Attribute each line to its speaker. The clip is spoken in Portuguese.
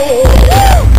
Speaker 1: Woo!